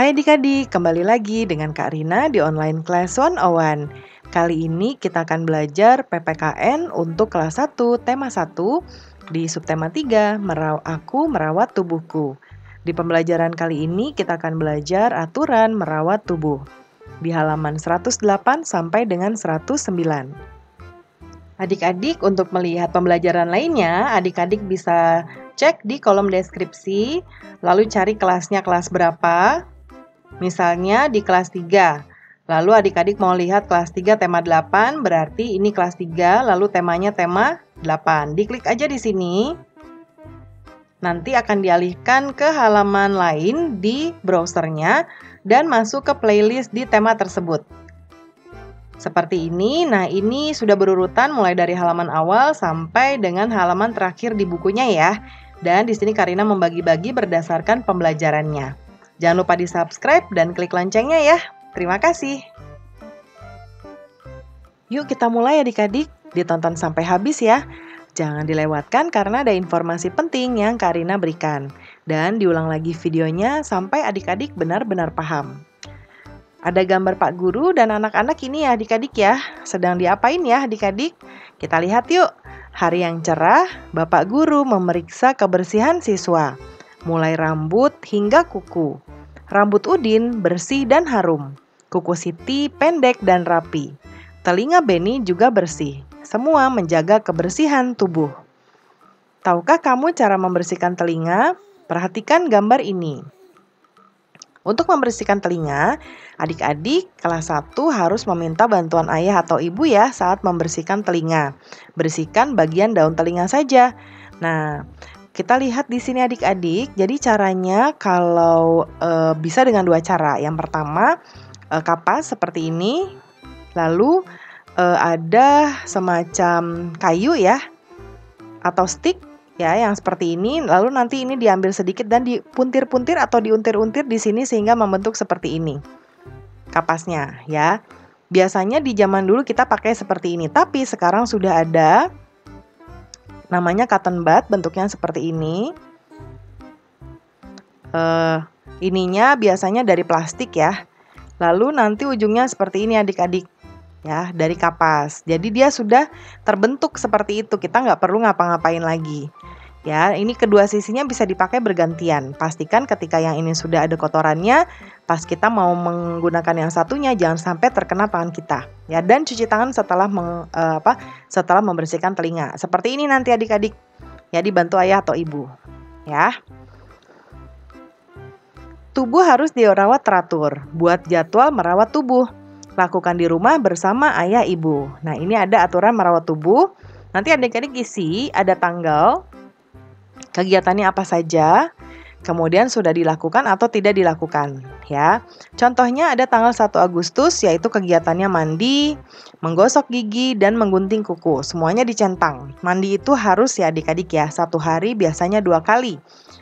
Hai adik-adik, kembali lagi dengan Kak Rina di online class 101. Kali ini kita akan belajar PPKN untuk kelas 1, tema 1 di subtema 3, Meraw Aku Merawat Tubuhku. Di pembelajaran kali ini kita akan belajar aturan merawat tubuh di halaman 108 sampai dengan 109. Adik-adik untuk melihat pembelajaran lainnya, adik-adik bisa cek di kolom deskripsi, lalu cari kelasnya kelas berapa, Misalnya di kelas 3. Lalu adik-adik mau lihat kelas 3 tema 8, berarti ini kelas 3, lalu temanya tema 8. Diklik aja di sini. Nanti akan dialihkan ke halaman lain di browsernya dan masuk ke playlist di tema tersebut. Seperti ini, nah ini sudah berurutan mulai dari halaman awal sampai dengan halaman terakhir di bukunya ya. Dan di sini Karina membagi-bagi berdasarkan pembelajarannya. Jangan lupa di subscribe dan klik loncengnya ya. Terima kasih. Yuk kita mulai adik-adik, ditonton sampai habis ya. Jangan dilewatkan karena ada informasi penting yang Karina berikan. Dan diulang lagi videonya sampai adik-adik benar-benar paham. Ada gambar Pak Guru dan anak-anak ini ya adik-adik ya. Sedang diapain ya adik-adik? Kita lihat yuk. Hari yang cerah, Bapak Guru memeriksa kebersihan siswa. Mulai rambut hingga kuku. Rambut Udin bersih dan harum. Kuku Siti pendek dan rapi. Telinga Beni juga bersih. Semua menjaga kebersihan tubuh. Tahukah kamu cara membersihkan telinga? Perhatikan gambar ini. Untuk membersihkan telinga, adik-adik kelas 1 harus meminta bantuan ayah atau ibu ya saat membersihkan telinga. Bersihkan bagian daun telinga saja. Nah, kita lihat di sini adik-adik. Jadi caranya kalau e, bisa dengan dua cara. Yang pertama e, kapas seperti ini. Lalu e, ada semacam kayu ya atau stick ya yang seperti ini. Lalu nanti ini diambil sedikit dan dipuntir-puntir atau diuntir-untir di sini sehingga membentuk seperti ini. Kapasnya ya. Biasanya di zaman dulu kita pakai seperti ini, tapi sekarang sudah ada namanya cotton bud bentuknya seperti ini. Uh, ininya biasanya dari plastik ya. Lalu nanti ujungnya seperti ini adik-adik. Ya dari kapas. Jadi dia sudah terbentuk seperti itu. Kita nggak perlu ngapa-ngapain lagi Ya, ini kedua sisinya bisa dipakai bergantian. Pastikan ketika yang ini sudah ada kotorannya, pas kita mau menggunakan yang satunya jangan sampai terkena tangan kita. Ya, dan cuci tangan setelah meng, uh, apa? Setelah membersihkan telinga. Seperti ini nanti adik-adik. Ya, dibantu ayah atau ibu. Ya. Tubuh harus dirawat teratur. Buat jadwal merawat tubuh. Lakukan di rumah bersama ayah ibu. Nah, ini ada aturan merawat tubuh. Nanti adik-adik isi ada tanggal, kegiatannya apa saja, kemudian sudah dilakukan atau tidak dilakukan ya. Contohnya ada tanggal 1 Agustus yaitu kegiatannya mandi, menggosok gigi dan menggunting kuku. Semuanya dicentang. Mandi itu harus ya adik-adik ya, satu hari biasanya dua kali.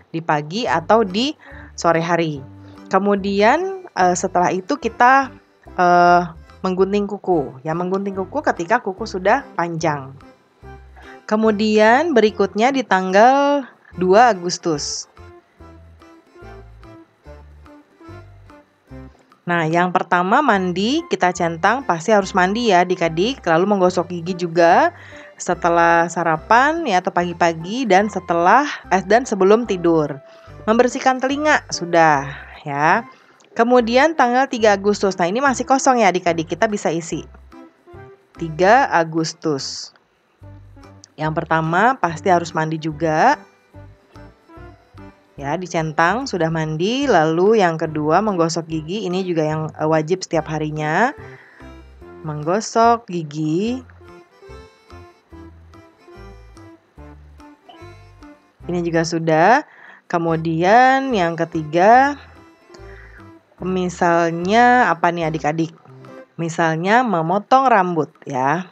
Di pagi atau di sore hari. Kemudian uh, setelah itu kita uh, menggunting kuku. Ya menggunting kuku ketika kuku sudah panjang. Kemudian berikutnya di tanggal 2 Agustus. Nah, yang pertama mandi, kita centang pasti harus mandi ya adik-adik, lalu menggosok gigi juga setelah sarapan ya atau pagi-pagi dan setelah eh, dan sebelum tidur. Membersihkan telinga sudah ya. Kemudian tanggal 3 Agustus. Nah, ini masih kosong ya adik-adik, kita bisa isi. 3 Agustus. Yang pertama pasti harus mandi juga. Ya, dicentang sudah mandi, lalu yang kedua menggosok gigi, ini juga yang eh, wajib setiap harinya. Menggosok gigi. Ini juga sudah. Kemudian yang ketiga misalnya apa nih adik-adik? Misalnya memotong rambut ya.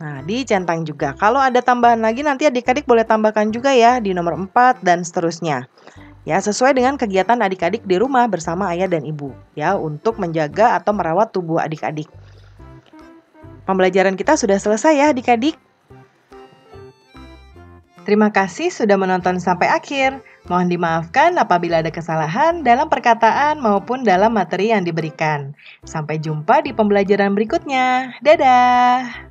Nah, dicentang juga. Kalau ada tambahan lagi nanti adik-adik boleh tambahkan juga ya di nomor 4 dan seterusnya. Ya, sesuai dengan kegiatan adik-adik di rumah bersama ayah dan ibu ya untuk menjaga atau merawat tubuh adik-adik. Pembelajaran kita sudah selesai ya adik-adik. Terima kasih sudah menonton sampai akhir. Mohon dimaafkan apabila ada kesalahan dalam perkataan maupun dalam materi yang diberikan. Sampai jumpa di pembelajaran berikutnya. Dadah!